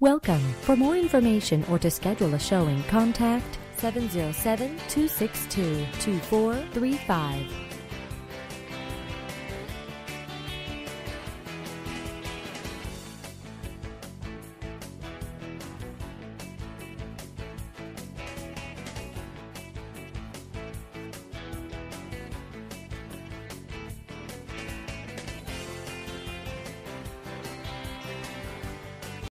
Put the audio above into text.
Welcome. For more information or to schedule a showing, contact 707 262 2435.